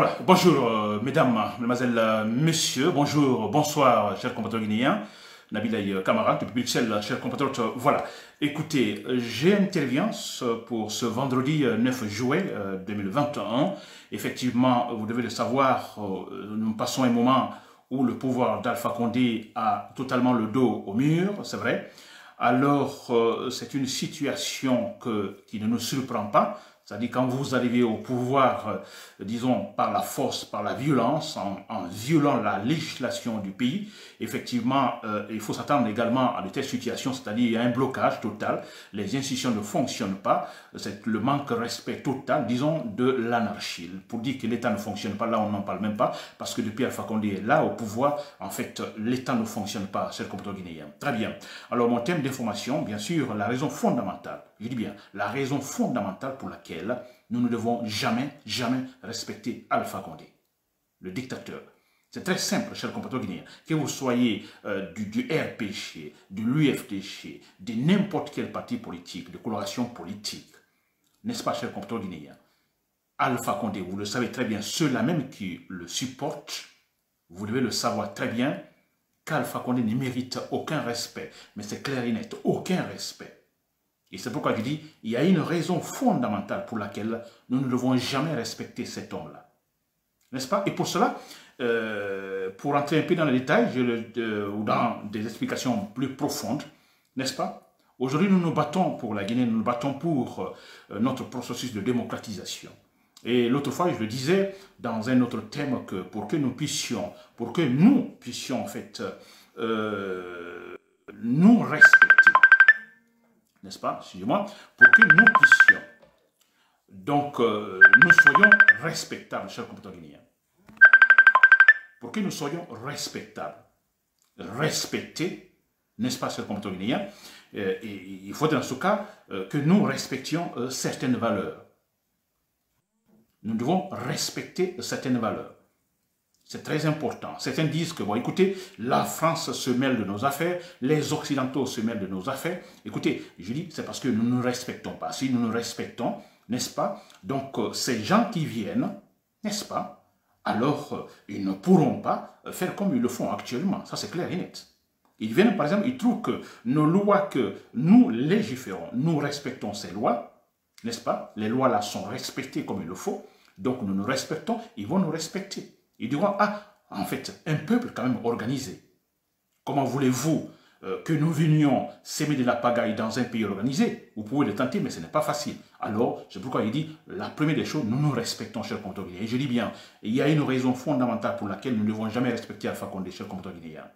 Voilà, bonjour euh, mesdames, mesdemoiselles, euh, messieurs, bonjour, bonsoir chers compatriotes guinéens, Nabil camarade depuis Bruxelles, chers compatriotes, voilà. Écoutez, j'interviens pour ce vendredi 9 juillet 2021. Effectivement, vous devez le savoir, nous passons un moment où le pouvoir d'Alpha Condé a totalement le dos au mur, c'est vrai. Alors, c'est une situation qui ne nous surprend pas, c'est-à-dire quand vous arrivez au pouvoir, euh, disons, par la force, par la violence, en, violant la législation du pays, effectivement, euh, il faut s'attendre également à de telles situations, c'est-à-dire il y a un blocage total, les institutions ne fonctionnent pas, c'est le manque de respect total, disons, de l'anarchie. Pour dire que l'État ne fonctionne pas, là on n'en parle même pas, parce que depuis Alpha Condé est là au pouvoir, en fait, l'État ne fonctionne pas, c'est le compteur guinéen. Très bien. Alors mon thème d'information, bien sûr, la raison fondamentale, je dis bien, la raison fondamentale pour laquelle nous ne devons jamais, jamais respecter Alpha Condé, le dictateur. C'est très simple, chers compatriotes guinéens. Que vous soyez euh, du, du, RPG, de l'UFDG, de n'importe quel parti politique, de coloration politique, n'est-ce pas, chers compatriotes guinéens Alpha Condé, vous le savez très bien, ceux-là même qui le supportent, vous devez le savoir très bien, qu'Alpha Condé ne mérite aucun respect. Mais c'est clair et net, aucun respect. Et c'est pourquoi je dis, il y a une raison fondamentale pour laquelle nous ne devons jamais respecter cet homme-là. N'est-ce pas? Et pour cela, euh, pour entrer un peu dans les détails ou dans des explications plus profondes, n'est-ce pas? Aujourd'hui, nous nous battons pour la Guinée, nous nous battons pour euh, notre processus de démocratisation. Et l'autre fois, je le disais dans un autre thème que pour que nous puissions, pour que nous puissions en fait euh, nous respecter, n'est-ce pas, excusez-moi, pour que nous puissions, donc euh, nous soyons respectables, chers compatriotes guinéens. Pour que nous soyons respectables, respectés, n'est-ce pas, chers compatriotes guinéens, euh, il faut dans ce cas euh, que nous respections certaines valeurs. Nous devons respecter certaines valeurs. C'est très important. Certains disent que, bon, écoutez, la France se mêle de nos affaires, les Occidentaux se mêlent de nos affaires. Écoutez, je dis, c'est parce que nous ne respectons pas. Si nous nous respectons, n'est-ce pas Donc, euh, ces gens qui viennent, n'est-ce pas Alors, euh, ils ne pourront pas faire comme ils le font actuellement. Ça, c'est clair et net. Ils viennent, par exemple, ils trouvent que nos lois que nous légiférons, nous respectons ces lois, n'est-ce pas Les lois là sont respectées comme il le faut. Donc, nous nous respectons, ils vont nous respecter. Ils diront, ah, en fait, un peuple quand même organisé. Comment voulez-vous euh, que nous venions s'aimer de la pagaille dans un pays organisé? Vous pouvez le tenter, mais ce n'est pas facile. Alors, c'est pourquoi il dit, la première des choses, nous nous respectons, chers compatriotes Et je dis bien, il y a une raison fondamentale pour laquelle nous ne devons jamais respecter Alpha Condé, chers compatriotes guinéens.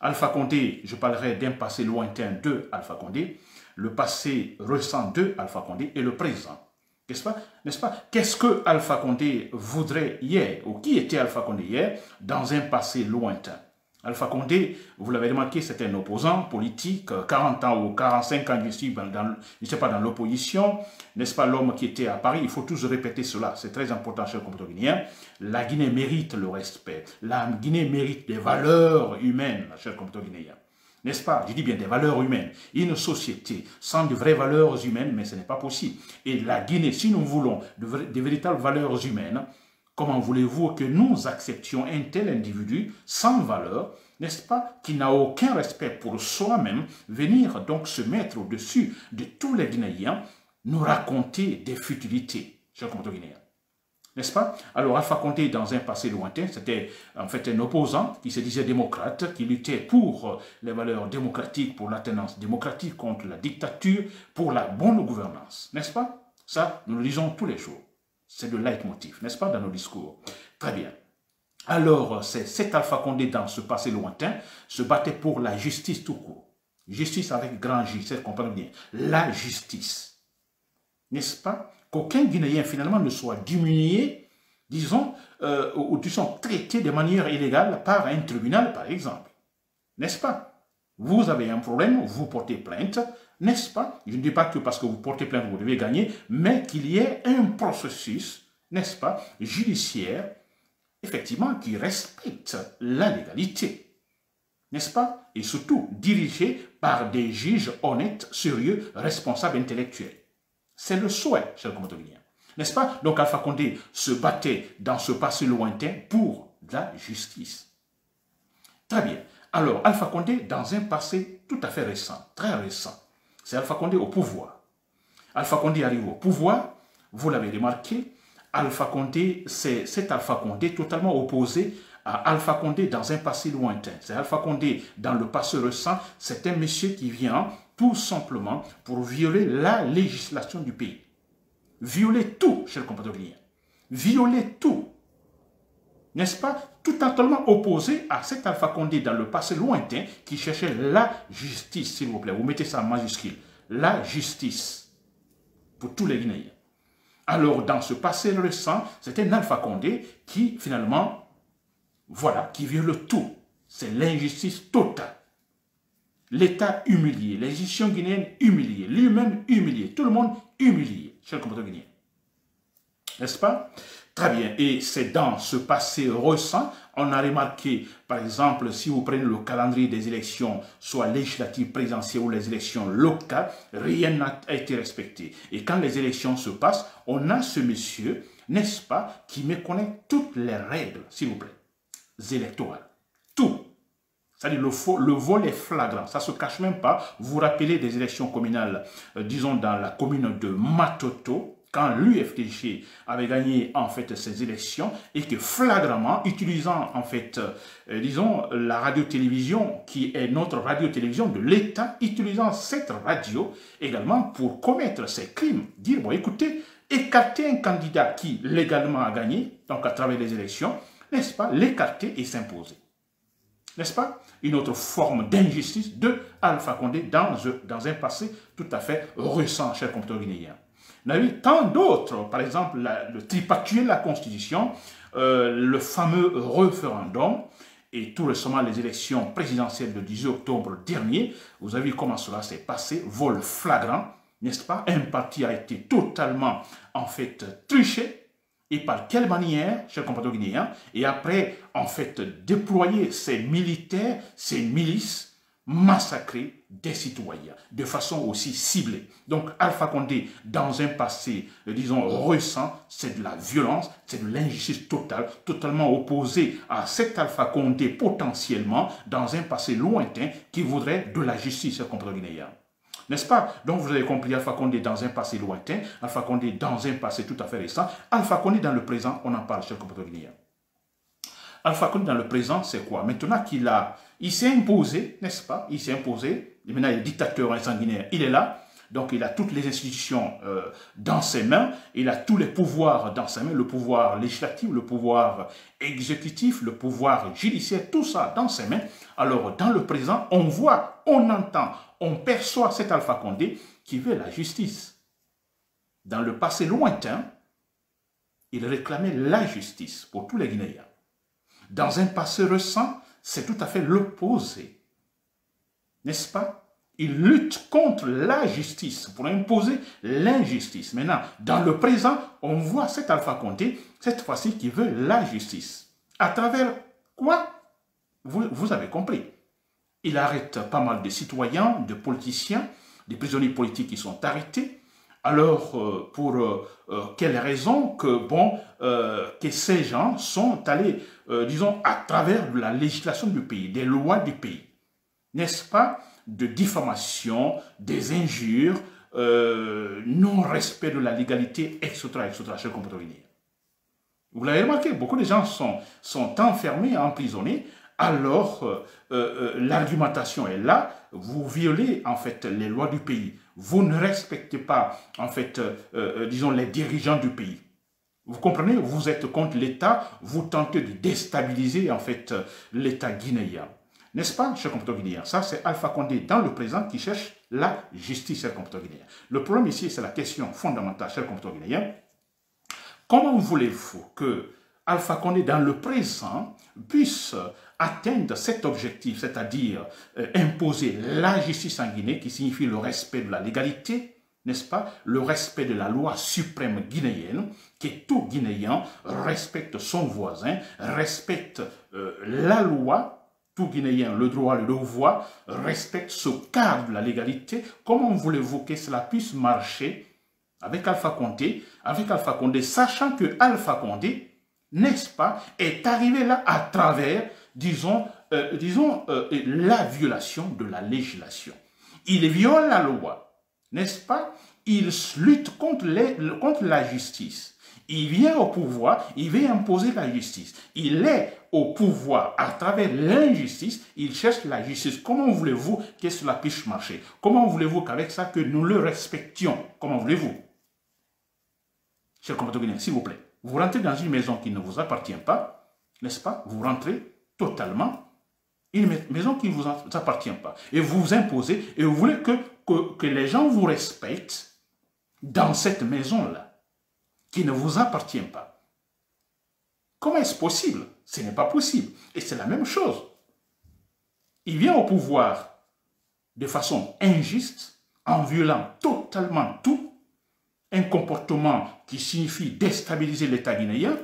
Alpha Condé, je parlerai d'un passé lointain de Alpha Condé, le passé récent de Alpha Condé et le présent. N'est-ce pas? N'est-ce pas? Qu'est-ce que Alpha Condé voudrait hier, ou qui était Alpha Condé hier, dans un passé lointain? Alpha Condé, vous l'avez remarqué, c'était un opposant politique, 40 ans ou 45 ans, je suis dans, je sais pas, dans l'opposition, n'est-ce pas l'homme qui était à Paris? Il faut toujours répéter cela, c'est très important, cher compatriotes. La Guinée mérite le respect, la Guinée mérite des valeurs humaines, cher compatriotes. N'est-ce pas? Je dis bien des valeurs humaines. Une société sans de vraies valeurs humaines, mais ce n'est pas possible. Et la Guinée, si nous voulons de, véritables valeurs humaines, comment voulez-vous que nous acceptions un tel individu sans valeur, n'est-ce pas, qui n'a aucun respect pour soi-même, venir donc se mettre au-dessus de tous les Guinéens, nous raconter des futilités, chers compatriotes guinéens n'est-ce pas? Alors Alpha Condé, dans un passé lointain, c'était en fait un opposant qui se disait démocrate, qui luttait pour les valeurs démocratiques, pour l'alternance démocratique contre la dictature, pour la bonne gouvernance, n'est-ce pas? Ça, nous le disons tous les jours. C'est le leitmotiv, n'est-ce pas, dans nos discours Très bien. Alors, cet Alpha Condé, dans ce passé lointain, se battait pour la justice tout court. Justice avec grand J, c'est comprendre bien. La justice. N'est-ce pas qu'aucun Guinéen finalement ne soit diminué, disons, euh, ou, sont traités de manière illégale par un tribunal, par exemple. N'est-ce pas? Vous avez un problème, vous portez plainte, n'est-ce pas? Je ne dis pas que parce que vous portez plainte, vous devez gagner, mais qu'il y ait un processus, n'est-ce pas, judiciaire, effectivement, qui respecte la légalité. N'est-ce pas? Et surtout dirigé par des juges honnêtes, sérieux, responsables intellectuels. C'est le souhait, cher compatriotes N'est-ce pas? Donc Alpha Condé se battait dans ce passé lointain pour la justice. Très bien. Alors, Alpha Condé, dans un passé tout à fait récent, très récent, c'est Alpha Condé au pouvoir. Alpha Condé arrive au pouvoir, vous l'avez remarqué, Alpha Condé, c'est Alpha Condé totalement opposé à Alpha Condé dans un passé lointain. C'est Alpha Condé dans le passé récent, c'est un monsieur qui vient tout simplement pour violer la législation du pays. Violer tout, chers compatriotes. Violer tout. N'est-ce pas? Tout totalement opposé à cet Alpha Condé dans le passé lointain qui cherchait la justice, s'il vous plaît. Vous mettez ça en majuscule. La justice pour tous les Guinéens. Alors, dans ce passé récent, c'était un Alpha Condé qui, finalement, voilà, qui viole tout. C'est l'injustice totale. L'État humilié, les institutions guinéennes humiliées, lui-même humilié, tout le monde humilié, chers compatriotes guinéens. N'est-ce pas? Très bien. Et c'est dans ce passé récent, on a remarqué, par exemple, si vous prenez le calendrier des élections, soit législatives, présidentielles ou les élections locales, rien n'a été respecté. Et quand les élections se passent, on a ce monsieur, n'est-ce pas, qui méconnaît toutes les règles, s'il vous plaît, électorales. Tout. C'est-à-dire le, le vol est flagrant, ça ne se cache même pas. Vous vous rappelez des élections communales, euh, disons dans la commune de Matoto, quand l'UFTG avait gagné en fait ces élections et que flagramment, utilisant en fait, euh, disons, la radio-télévision qui est notre radio-télévision de l'État, utilisant cette radio également pour commettre ces crimes, dire, bon écoutez, écarter un candidat qui légalement a gagné, donc à travers les élections, n'est-ce pas, l'écarter et s'imposer. N'est-ce pas? Une autre forme d'injustice de Alpha Condé dans, un passé tout à fait récent, cher compteur guinéen. Il y a eu tant d'autres, par exemple le tripatouiller de la Constitution, euh, le fameux référendum, et tout récemment les élections présidentielles de 18 octobre dernier. Vous avez vu comment cela s'est passé, vol flagrant, n'est-ce pas? Un parti a été totalement, en fait, triché. Et par quelle manière, chers compatriotes guinéens Et après, en fait, déployer ces militaires, ces milices, massacrer des citoyens de façon aussi ciblée. Donc Alpha Condé, dans un passé, euh, disons, récent, c'est de la violence, c'est de l'injustice totale, totalement opposé à cet Alpha Condé potentiellement dans un passé lointain qui voudrait de la justice contre guinéen. N'est-ce pas? Donc vous avez compris Alpha Condé dans un passé lointain, Alpha Condé dans un passé tout à fait récent, Alpha Condé dans le présent, on en parle, cher compatriote. Alpha Condé dans le présent, c'est quoi? Maintenant qu'il a, il s'est imposé, n'est-ce pas? Il s'est imposé. Maintenant, il est dictateur insanguinaire. Il est là. Donc, il a toutes les institutions euh, dans ses mains. Il a tous les pouvoirs dans ses mains. Le pouvoir législatif, le pouvoir exécutif, le pouvoir judiciaire, tout ça dans ses mains. Alors, dans le présent, on voit, on entend, on perçoit cet Alpha Condé qui veut la justice. Dans le passé lointain, il réclamait la justice pour tous les Guinéens. Dans un passé récent, c'est tout à fait l'opposé. N'est-ce pas? Il lutte contre la justice pour imposer l'injustice. Maintenant, dans le présent, on voit cet Alpha Condé, cette fois-ci, qui veut la justice. À travers quoi? Vous, avez compris. Il arrête pas mal de citoyens, de politiciens, des prisonniers politiques qui sont arrêtés. Alors, euh, pour euh, euh, quelle raison que, bon, que ces gens sont allés, disons, à travers la législation du pays, des lois du pays, n'est-ce pas, de diffamation, des injures, non-respect de la légalité, etc., etc., Vous l'avez remarqué, beaucoup de gens sont, sont enfermés, emprisonnés, alors l'argumentation est là, vous violez en fait les lois du pays vous ne respectez pas, en fait, euh, euh, disons, les dirigeants du pays. Vous comprenez? Vous êtes contre l'État, vous tentez de déstabiliser, en fait, l'État guinéen. N'est-ce pas, cher compatriotes guinéen Ça, c'est Alpha Condé dans le présent qui cherche la justice, cher compatriotes guinéen. Le problème ici, c'est la question fondamentale, cher compatriotes guinéen. Comment voulez-vous que Alpha Condé, dans le présent, puisse atteindre cet objectif, c'est-à-dire euh, imposer la justice en Guinée, qui signifie le respect de la légalité, n'est-ce pas, le respect de la loi suprême guinéenne, que tout Guinéen respecte son voisin, respecte euh, la loi, tout Guinéen, le droit, le devoir, respecte ce cadre de la légalité. Comment voulez-vous que cela puisse marcher avec Alpha Condé, avec Alpha Condé, sachant que Alpha Condé, n'est-ce pas, est arrivé là à travers, disons, euh, disons euh, la violation de la législation. Il viole la loi, n'est-ce pas? Il lutte contre, les, contre la justice. Il vient au pouvoir, il veut imposer la justice. Il est au pouvoir à travers l'injustice, il cherche la justice. Comment voulez-vous que cela puisse marcher? Comment voulez-vous qu'avec ça, que nous le respections? Comment voulez-vous? Cher compatriotes, s'il vous plaît, vous rentrez dans une maison qui ne vous appartient pas, n'est-ce pas? Vous rentrez totalement une maison qui ne vous appartient pas. Et vous vous imposez et vous voulez que les gens vous respectent dans cette maison-là, qui ne vous appartient pas. Comment est-ce possible? Ce n'est pas possible. Et c'est la même chose. Il vient au pouvoir de façon injuste, en violant totalement tout, un comportement qui signifie déstabiliser l'État guinéen.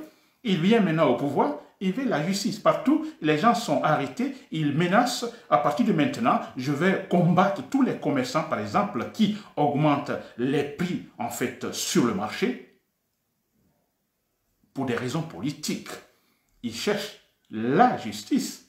Il vient maintenant au pouvoir, il veut la justice. Partout, les gens sont arrêtés, il menace, à partir de maintenant, je vais combattre tous les commerçants, par exemple, qui augmentent les prix, en fait, sur le marché, pour des raisons politiques. Il cherche la justice.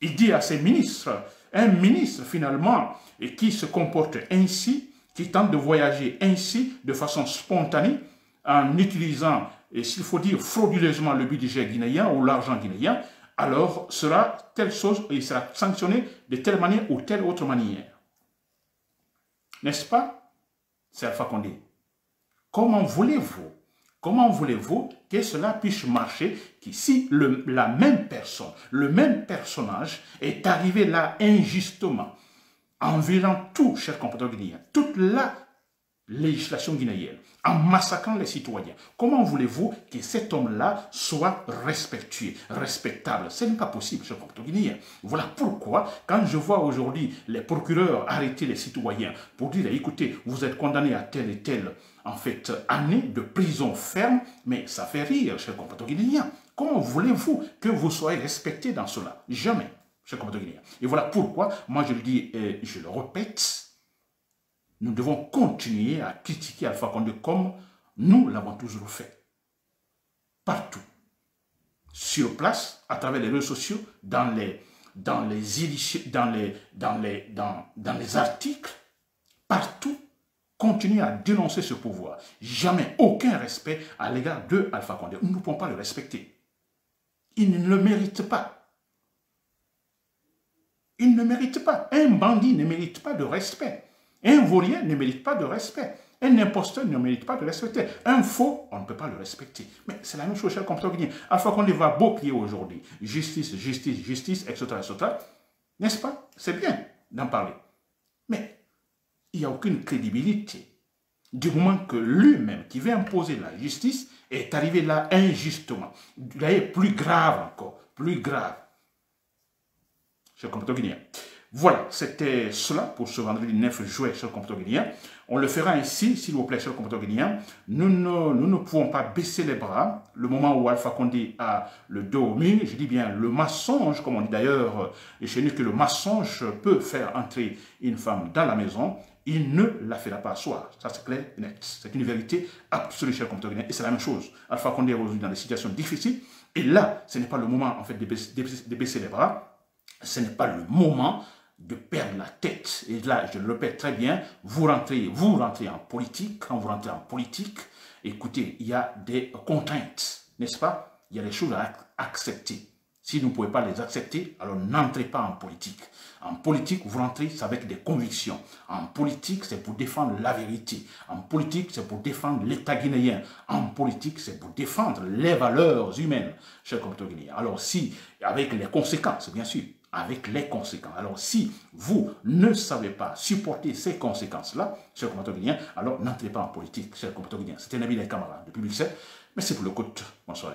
Il dit à ses ministres, un ministre finalement, qui se comporte ainsi, qui tente de voyager ainsi, de façon spontanée, en utilisant, s'il faut dire frauduleusement le budget guinéen ou l'argent guinéen, alors sera telle chose, il sera sanctionné de telle manière ou telle autre manière. N'est-ce pas C'est Alpha Condé. Comment voulez-vous Comment voulez-vous que cela puisse marcher si la même personne, le même personnage est arrivé là injustement? En violant tout, cher compatriotes guinéens, toute la législation guinéenne, en massacrant les citoyens. Comment voulez-vous que cet homme-là soit respectué, respectable? Ce n'est pas possible, cher compatriotes guinéens. Voilà pourquoi, quand je vois aujourd'hui les procureurs arrêter les citoyens pour dire, écoutez, vous êtes condamné à telle et telle en fait, année de prison ferme, mais ça fait rire, cher compatriotes guinéens. Comment voulez-vous que vous soyez respecté dans cela? Jamais. Et voilà pourquoi, moi je le dis et je le répète, nous devons continuer à critiquer Alpha Condé comme nous l'avons toujours fait. Partout. Sur place, à travers les réseaux sociaux, dans les, dans les dans les, dans les, dans, dans les articles, partout, continuer à dénoncer ce pouvoir. Jamais aucun respect à l'égard de Alpha Condé. Nous ne pouvons pas le respecter. Il ne le mérite pas. Il ne mérite pas. Un bandit ne mérite pas de respect. Un vaurien ne mérite pas de respect. Un imposteur ne mérite pas de respecter. Un faux, on ne peut pas le respecter. Mais c'est la même chose, guinéen. À fois qu'on les va beau aujourd'hui, justice, justice, justice, etc., etc., n'est-ce pas? C'est bien d'en parler. Mais il n'y a aucune crédibilité. Du moment que lui-même, qui veut imposer la justice, est arrivé là injustement. Est plus grave encore, plus grave cher compatriotes guinéen. Voilà, c'était cela pour ce vendredi 9 juillet, cher compatriotes guinéen. On le fera ainsi, s'il vous plaît, cher compatriotes guinéen. Nous ne, nous ne pouvons pas baisser les bras. Le moment où Alpha Condé a le dos au mur, je dis bien le mensonge, comme on dit d'ailleurs chez nous, que le mensonge peut faire entrer une femme dans la maison, il ne la fera pas asseoir. Ça, c'est clair et net. C'est une vérité absolue, cher compatriotes guinéen. Et c'est la même chose. Alpha Condé est aujourd'hui dans des situations difficiles. Et là, ce n'est pas le moment, en fait, de baisser les bras ce n'est pas le moment de perdre la tête. Et là, je le répète très bien, vous rentrez, vous rentrez en politique, quand vous rentrez en politique, écoutez, il y a des contraintes, n'est-ce pas? Il y a des choses à accepter. Si vous ne pouvez pas les accepter, alors n'entrez pas en politique. En politique, vous rentrez avec des convictions. En politique, c'est pour défendre la vérité. En politique, c'est pour défendre l'État guinéen. En politique, c'est pour défendre les valeurs humaines, chers compatriotes guinéens. Alors si, avec les conséquences, bien sûr, avec les conséquences. Alors, si vous ne savez pas supporter ces conséquences-là, chers compatriotes guinéens, alors n'entrez pas en politique, chers compatriotes guinéens. C'était Nabil et camarades de Public 7. Merci pour le coup. Bonsoir.